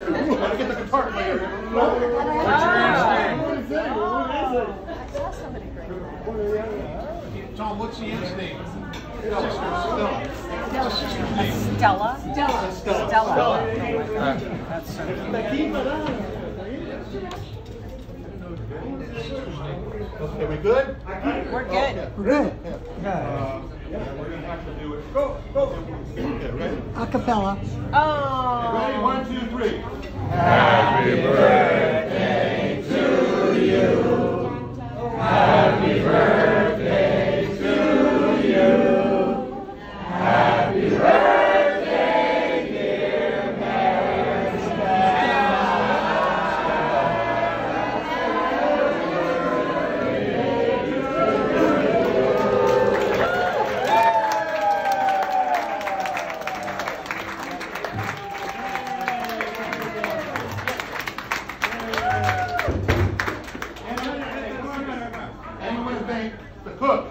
Gotta get the guitar player. Tom, what's the aunt's name? Sister Stella. It's a sister's name. Stella? Stella. Stella. That's so Okay, we good? We're good. Good. Uh, we're gonna have to do it. Go, go. Okay, ready? Acapella. Oh. The cook.